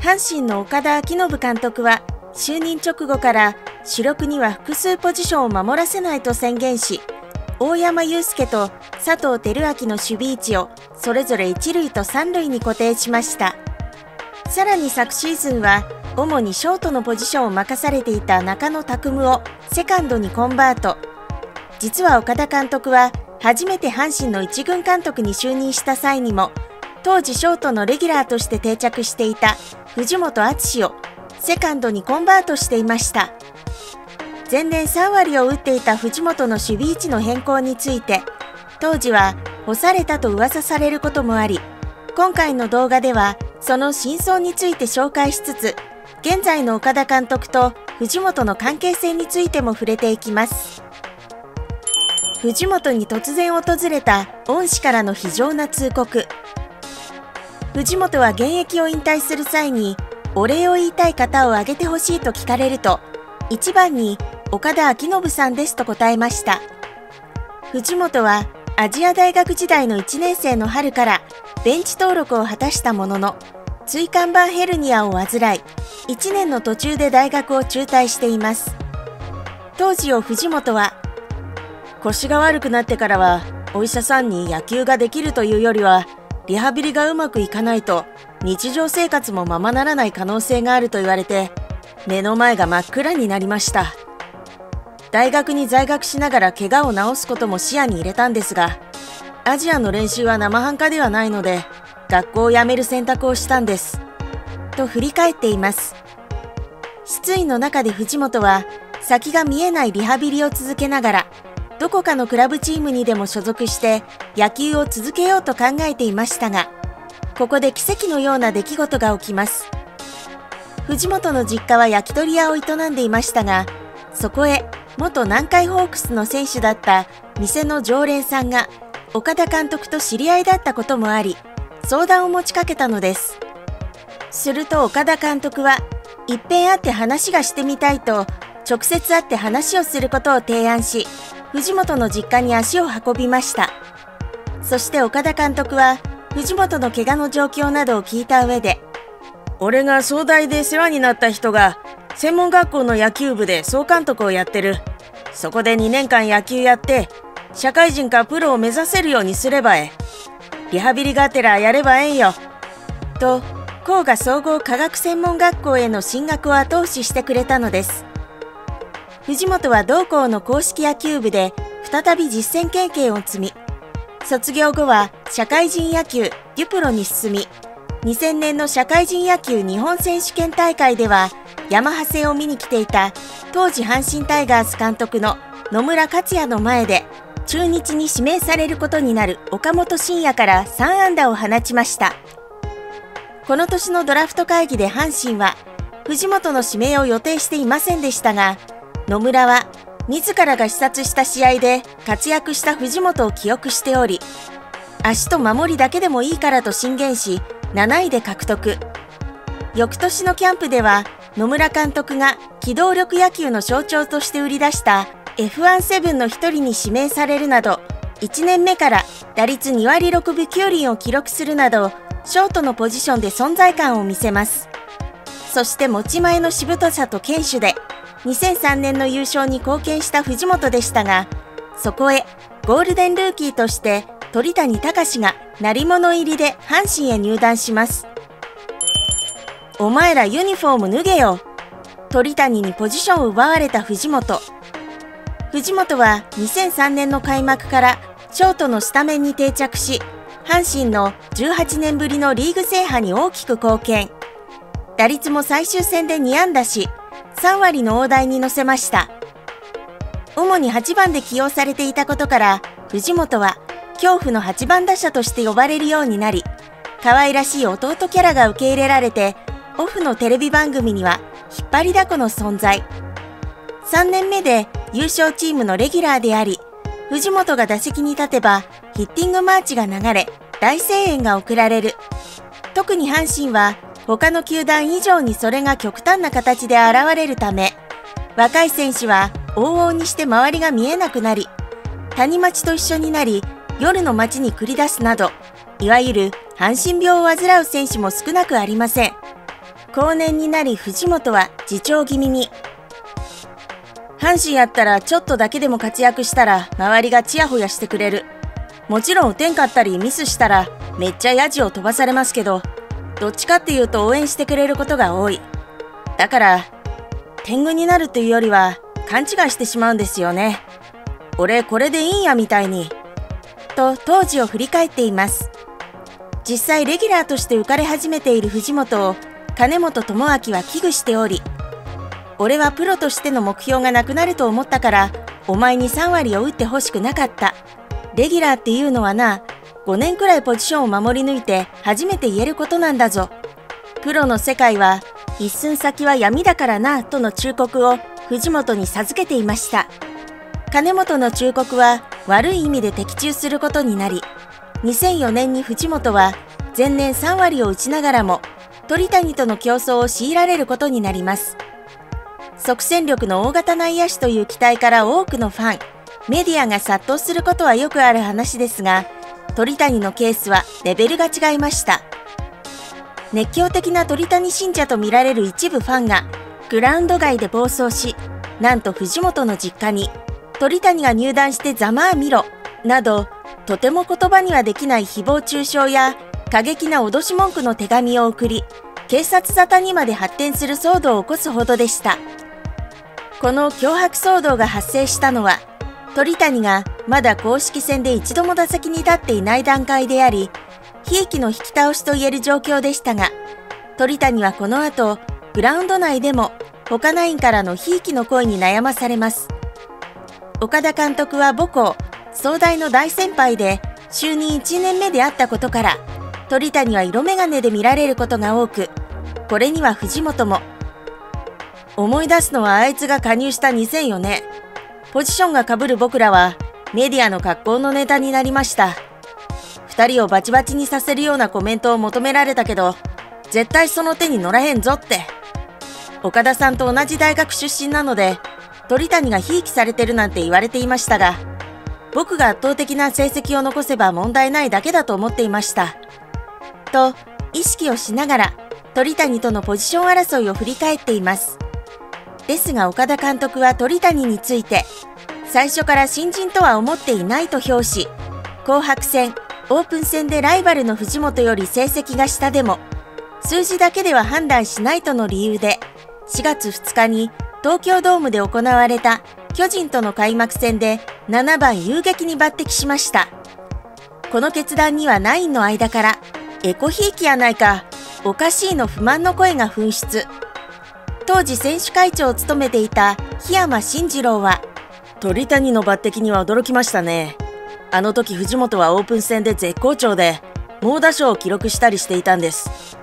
阪神の岡田彰信監督は就任直後から主力には複数ポジションを守らせないと宣言し大山悠輔と佐藤輝明の守備位置をそれぞれ1塁と3塁に固定しました。さらに昨シーズンは主にショートのポジションを任されていた中野拓夢をセカンドにコンバート。実は岡田監督は初めて阪神の一軍監督に就任した際にも当時ショートのレギュラーとして定着していた藤本敦をセカンドにコンバートしていました。前年3割を打っていた藤本の守備位置の変更について当時は干されたと噂されることもあり今回の動画ではその真相について紹介しつつ現在の岡田監督と藤本の関係性についても触れていきます。藤本に突然訪れた恩師からの非常な通告。藤本は現役を引退する際にお礼を言いたい方を挙げてほしいと聞かれると1番に岡田彰信さんですと答えました。藤本はアジア大学時代の1年生の春からベンチ登録を果たしたものの椎間板ヘルニアを患い1年の途中で大学を中退しています。当時を藤本は腰が悪くなってからはお医者さんに野球ができるというよりはリハビリがうまくいかないと日常生活もままならない可能性があると言われて目の前が真っ暗になりました。大学に在学しながら怪我を治すことも視野に入れたんですがアジアの練習は生半可ではないので学校を辞める選択をしたんです。と振り返っています。失意の中で藤本は先が見えないリハビリを続けながらどこかのクラブチームにでも所属して野球を続けようと考えていましたがここで奇跡のような出来事が起きます。藤本の実家は焼き鳥屋を営んでいましたがそこへ元南海ホークスの選手だった店の常連さんが岡田監督と知り合いだったこともあり相談を持ちかけたのです。すると岡田監督はいっぺん会って話がしてみたいと直接会って話をすることを提案し藤本の実家に足を運びました。そして岡田監督は藤本の怪我の状況などを聞いた上で俺が総大で世話になった人が専門学校の野球部で総監督をやってる。そこで2年間野球やって社会人かプロを目指せるようにすればええ。リハビリがてらやればええんよ。と甲賀総合科学専門学校への進学を後押ししてくれたのです。藤本は同校の公式野球部で再び実践経験を積み卒業後は社会人野球デュプロに進み2000年の社会人野球日本選手権大会では山ハ戦を見に来ていた当時阪神タイガース監督の野村克也の前で中日に指名されることになる岡本慎也から3安打を放ちました。この年のドラフト会議で阪神は藤本の指名を予定していませんでしたが野村は自らが視察した試合で活躍した藤本を記憶しており足と守りだけでもいいからと進言し7位で獲得。翌年のキャンプでは野村監督が機動力野球の象徴として売り出した F17 の一人に指名されるなど1年目から打率2割6分9厘を記録するなどショートのポジションで存在感を見せます。そして持ち前のしぶとさと堅守で2003年の優勝に貢献した藤本でしたがそこへゴールデンルーキーとして鳥谷隆が鳴り物入りで阪神へ入団します。お前らユニフォーム脱げよ。鳥谷にポジションを奪われた藤本。藤本は2003年の開幕からショートのスタメンに定着し阪神の18年ぶりのリーグ制覇に大きく貢献。打率も最終戦で2安打し3割の大台に乗せました。主に8番で起用されていたことから藤本は恐怖の8番打者として呼ばれるようになり可愛らしい弟キャラが受け入れられてオフのテレビ番組には引っ張りだこの存在。3年目で優勝チームのレギュラーであり藤本が打席に立てばヒッティングマーチが流れ大声援が送られる。特に阪神は他の球団以上にそれが極端な形で現れるため若い選手は往々にして周りが見えなくなり谷町と一緒になり夜の街に繰り出すなどいわゆる阪神病を患う選手も少なくありません。後年になり藤本は自重気味に。阪神やったらちょっとだけでも活躍したら周りがチヤホヤしてくれる。もちろん打てんかったりミスしたらめっちゃヤジを飛ばされますけどどっちかっていうと応援してくれることが多い。だから天狗になるというよりは勘違いしてしまうんですよね。俺これでいいんやみたいに。と当時を振り返っています。実際レギュラーとして浮かれ始めている藤本を金本智明は危惧しており俺はプロとしての目標がなくなると思ったからお前に3割を打ってほしくなかった。レギュラーっていうのはな5年くらいポジションを守り抜いて初めて言えることなんだぞ。プロの世界は一寸先は闇だからなとの忠告を藤本に授けていました。金本の忠告は悪い意味で的中することになり2004年に藤本は前年3割を打ちながらも鳥谷との競争を強いられることになります。即戦力の大型内野手という期待から多くのファンメディアが殺到することはよくある話ですが鳥谷のケースはレベルが違いました。熱狂的な鳥谷信者とみられる一部ファンがグラウンド外で暴走しなんと藤本の実家に鳥谷が入団してざまあ見ろなどとても言葉にはできない誹謗中傷や過激な脅し文句の手紙を送り警察沙汰にまで発展する騒動を起こすほどでした。この脅迫騒動が発生したのは鳥谷がまだ公式戦で一度も打席に立っていない段階でありひいきの引き倒しと言える状況でしたが鳥谷はこの後グラウンド内でも他ナインからのひいきの声に悩まされます。岡田監督は母校総大の大先輩で就任1年目であったことから鳥谷は色眼鏡で見られることが多くこれには藤本も思い出すのはあいつが加入した2004年。ポジションが被る僕らはメディアの格好のネタになりました。2人をバチバチにさせるようなコメントを求められたけど絶対その手に乗らへんぞって。岡田さんと同じ大学出身なので鳥谷がひいきされてるなんて言われていましたが僕が圧倒的な成績を残せば問題ないだけだと思っていました。と意識をしながら鳥谷とのポジション争いを振り返っています。ですが岡田監督は鳥谷について最初から新人とは思っていないと評し紅白戦オープン戦でライバルの藤本より成績が下でも数字だけでは判断しないとの理由で4月2日に東京ドームで行われた巨人との開幕戦で7番遊撃に抜擢しました。この決断にはナインの間からエコひいきやないかおかしいの不満の声が噴出。当時選手会長を務めていた檜山慎次郎は鳥谷の抜擢には驚きましたね。あの時藤本はオープン戦で絶好調で猛打賞を記録したりしていたんです。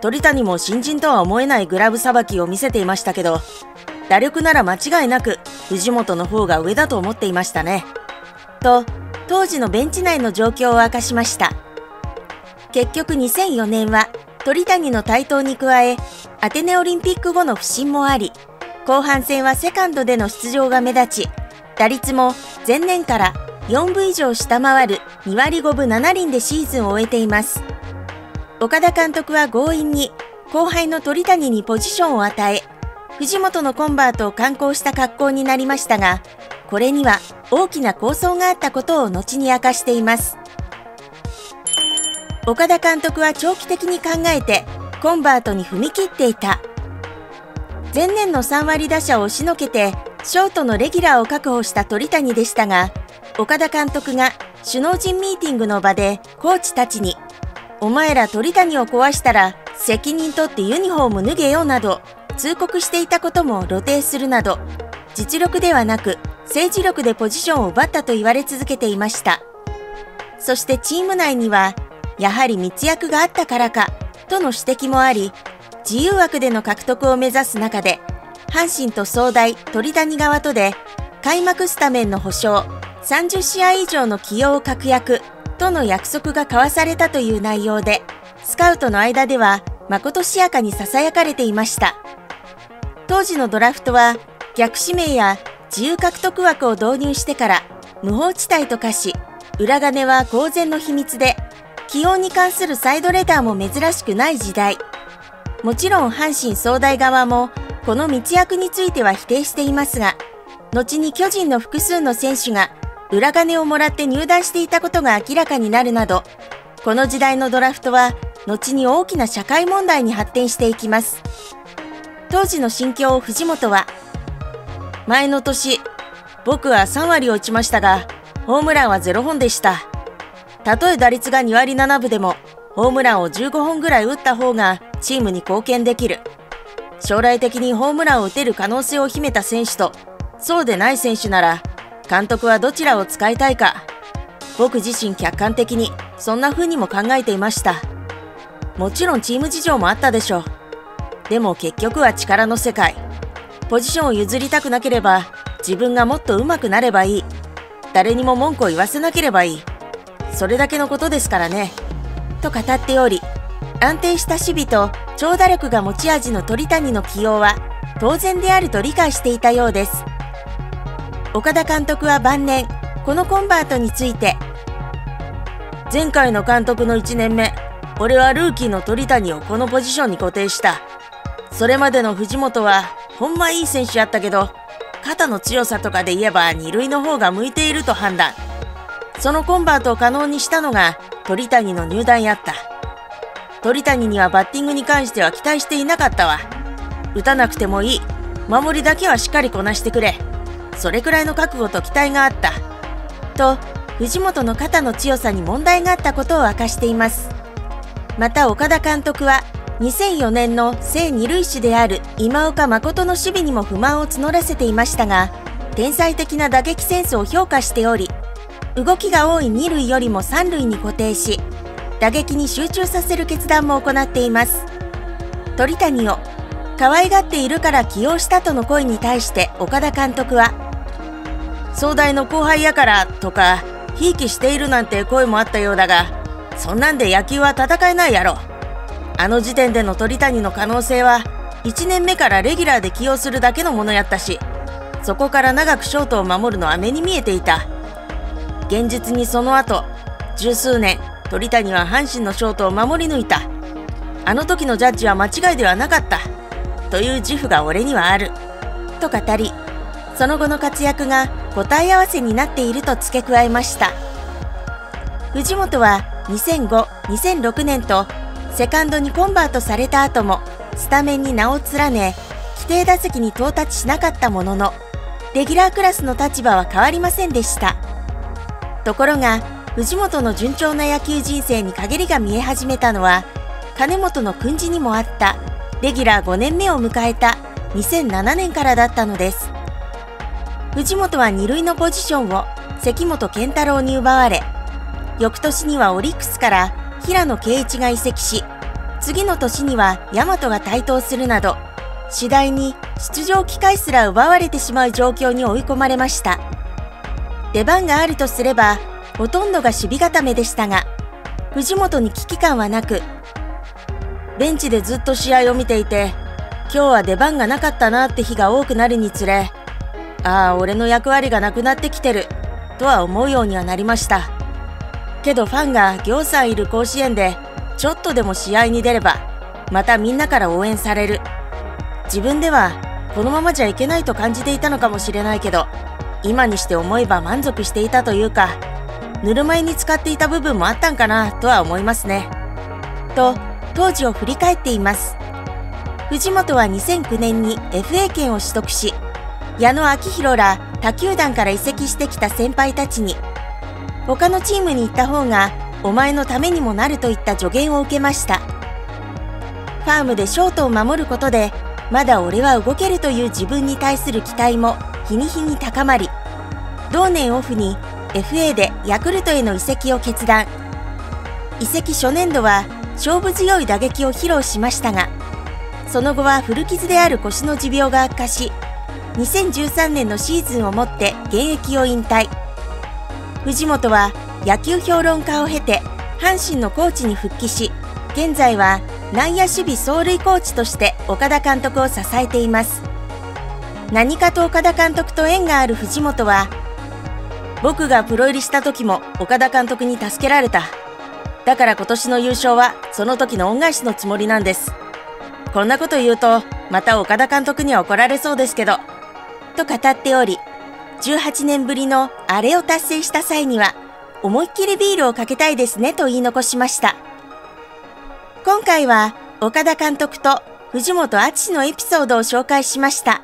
鳥谷も新人とは思えないグラブさばきを見せていましたけど打力なら間違いなく藤本の方が上だと思っていましたね。と当時のベンチ内の状況を明かしました。結局2004年は鳥谷の台頭に加えアテネオリンピック後の不振もあり後半戦はセカンドでの出場が目立ち打率も前年から4分以上下回る2割5分7厘でシーズンを終えています。岡田監督は強引に後輩の鳥谷にポジションを与え藤本のコンバートを敢行した格好になりましたがこれには大きな構想があったことを後に明かしています。岡田監督は長期的に考えてコンバートに踏み切っていた。前年の3割打者を押しのけてショートのレギュラーを確保した鳥谷でしたが岡田監督が首脳陣ミーティングの場でコーチたちに「お前ら鳥谷を壊したら責任取ってユニフォーム脱げよ」など通告していたことも露呈するなど実力ではなく政治力でポジションを奪ったと言われ続けていました。そしてチーム内にはやはり密約があったからかとの指摘もあり自由枠での獲得を目指す中で阪神と総大鳥谷側とで開幕スタメンの保証30試合以上の起用を確約との約束が交わされたという内容でスカウトの間ではまことしやかに囁かれていました。当時のドラフトは逆指名や自由獲得枠を導入してから無法地帯と化し裏金は公然の秘密で起用に関するサイドレターも珍しくない時代。もちろん阪神総大側もこの密約については否定していますが後に巨人の複数の選手が裏金をもらって入団していたことが明らかになるなどこの時代のドラフトは後に大きな社会問題に発展していきます。当時の心境を藤本は前の年僕は3割を打ちましたがホームランは0本でした。たとえ打率が2割7分でもホームランを15本ぐらい打った方がチームに貢献できる。将来的にホームランを打てる可能性を秘めた選手とそうでない選手なら監督はどちらを使いたいか。僕自身客観的にそんな風にも考えていました。もちろんチーム事情もあったでしょう。でも結局は力の世界。ポジションを譲りたくなければ自分がもっと上手くなればいい。誰にも文句を言わせなければいい。それだけのことですからね。と語っており安定した守備と長打力が持ち味の鳥谷の起用は当然であると理解していたようです。岡田監督は晩年このコンバートについて前回の監督の1年目俺はルーキーの鳥谷をこのポジションに固定した。それまでの藤本はほんまいい選手やったけど肩の強さとかで言えば二塁の方が向いていると判断。そのコンバートを可能にしたのが鳥谷の入団やった。鳥谷にはバッティングに関しては期待していなかったわ。打たなくてもいい。守りだけはしっかりこなしてくれ。それくらいの覚悟と期待があった。と藤本の肩の強さに問題があったことを明かしています。また岡田監督は2004年の正二塁手である今岡誠の守備にも不満を募らせていましたが天才的な打撃センスを評価しており動きが多い二塁よりも三塁に固定し打撃に集中させる決断も行っています。鳥谷を可愛がっているから起用したとの声に対して岡田監督は壮大の後輩やからとかひいきしているなんて声もあったようだがそんなんで野球は戦えないやろあの時点での鳥谷の可能性は1年目からレギュラーで起用するだけのものやったしそこから長くショートを守るのは目に見えていた。現実にその後十数年鳥谷は阪神のショートを守り抜いた。あの時のジャッジは間違いではなかった。という自負が俺にはある。と語りその後の活躍が答え合わせになっていると付け加えました。藤本は2005-2006年とセカンドにコンバートされた後もスタメンに名を連ね規定打席に到達しなかったもののレギュラークラスの立場は変わりませんでした。ところが藤本の順調な野球人生に陰りが見え始めたのは金本の訓示にもあったレギュラー5年目を迎えた2007年からだったのです。藤本は2塁のポジションを関本健太郎に奪われ翌年にはオリックスから平野啓一が移籍し次の年には大和が台頭するなど次第に出場機会すら奪われてしまう状況に追い込まれました。出番があるとすればほとんどが守備固めでしたが藤本に危機感はなくベンチでずっと試合を見ていて今日は出番がなかったなって日が多くなるにつれああ俺の役割がなくなってきてるとは思うようにはなりました。けどファンが行さんいる甲子園でちょっとでも試合に出ればまたみんなから応援される。自分ではこのままじゃいけないと感じていたのかもしれないけど今にして思えば満足していたというかぬるま湯に使っていた部分もあったんかなとは思いますね。と当時を振り返っています。藤本は2009年に FA 権を取得し矢野昭弘ら他球団から移籍してきた先輩たちに他のチームに行った方がお前のためにもなるといった助言を受けました。ファームでショートを守ることでまだ俺は動けるという自分に対する期待も日に日に高まり同年オフに FA でヤクルトへの移籍を決断。移籍初年度は勝負強い打撃を披露しましたがその後は古傷である腰の持病が悪化し2013年のシーズンをもって現役を引退。藤本は野球評論家を経て阪神のコーチに復帰し現在は内野守備走塁コーチとして岡田監督を支えています。何かと岡田監督と縁がある藤本は僕がプロ入りした時も岡田監督に助けられただから今年の優勝はその時の恩返しのつもりなんですこんなこと言うと、また岡田監督には怒られそうですけど、と語っており、18年ぶりのあれを達成した際には、思いっきりビールをかけたいですねと言い残しました。今回は岡田監督と藤本敦のエピソードを紹介しました。